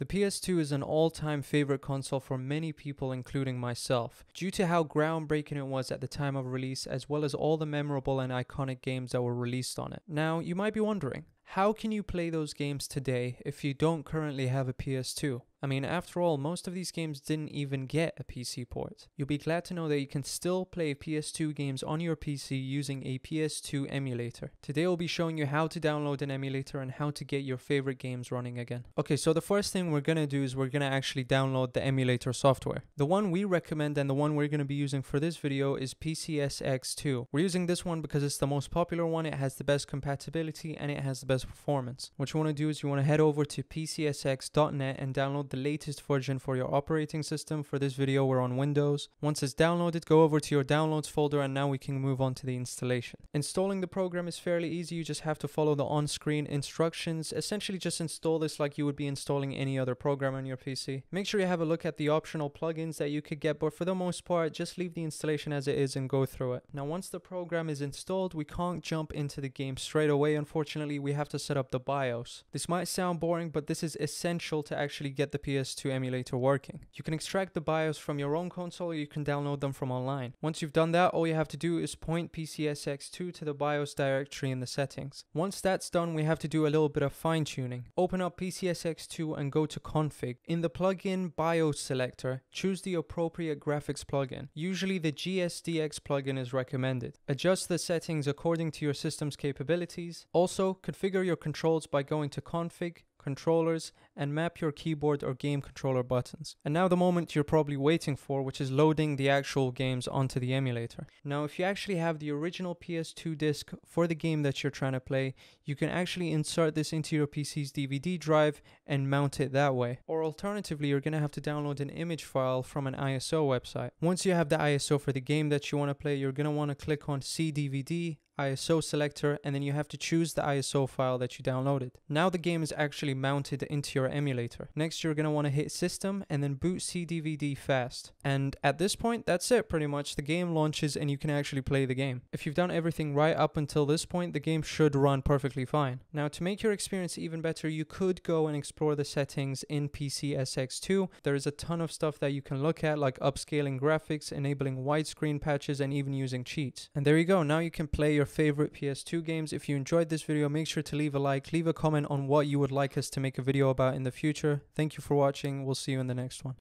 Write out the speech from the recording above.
The PS2 is an all time favorite console for many people, including myself, due to how groundbreaking it was at the time of release, as well as all the memorable and iconic games that were released on it. Now, you might be wondering, how can you play those games today if you don't currently have a PS2? I mean, after all, most of these games didn't even get a PC port. You'll be glad to know that you can still play PS2 games on your PC using a PS2 emulator. Today we'll be showing you how to download an emulator and how to get your favorite games running again. Okay, so the first thing we're gonna do is we're gonna actually download the emulator software. The one we recommend and the one we're gonna be using for this video is PCSX2. We're using this one because it's the most popular one, it has the best compatibility, and it has the best performance. What you wanna do is you wanna head over to PCSX.net and download the latest version for your operating system. For this video, we're on Windows. Once it's downloaded, go over to your downloads folder and now we can move on to the installation. Installing the program is fairly easy. You just have to follow the on-screen instructions. Essentially just install this like you would be installing any other program on your PC. Make sure you have a look at the optional plugins that you could get, but for the most part, just leave the installation as it is and go through it. Now, once the program is installed, we can't jump into the game straight away. Unfortunately, we have to set up the BIOS. This might sound boring, but this is essential to actually get the PS2 emulator working. You can extract the BIOS from your own console or you can download them from online. Once you've done that, all you have to do is point PCSX2 to the BIOS directory in the settings. Once that's done, we have to do a little bit of fine tuning. Open up PCSX2 and go to config. In the plugin BIOS selector, choose the appropriate graphics plugin. Usually the GSDX plugin is recommended. Adjust the settings according to your system's capabilities. Also, configure your controls by going to config, controllers, and map your keyboard or game controller buttons. And now the moment you're probably waiting for, which is loading the actual games onto the emulator. Now, if you actually have the original PS2 disc for the game that you're trying to play, you can actually insert this into your PC's DVD drive and mount it that way. Or alternatively, you're going to have to download an image file from an ISO website. Once you have the ISO for the game that you want to play, you're going to want to click on CDVD ISO selector and then you have to choose the ISO file that you downloaded. Now the game is actually mounted into your emulator. Next you're going to want to hit system and then boot CDVD fast. And at this point that's it pretty much. The game launches and you can actually play the game. If you've done everything right up until this point the game should run perfectly fine. Now to make your experience even better you could go and explore the settings in PCSX2. There is a ton of stuff that you can look at like upscaling graphics, enabling widescreen patches and even using cheats. And there you go. Now you can play your favorite PS2 games. If you enjoyed this video, make sure to leave a like, leave a comment on what you would like us to make a video about in the future. Thank you for watching. We'll see you in the next one.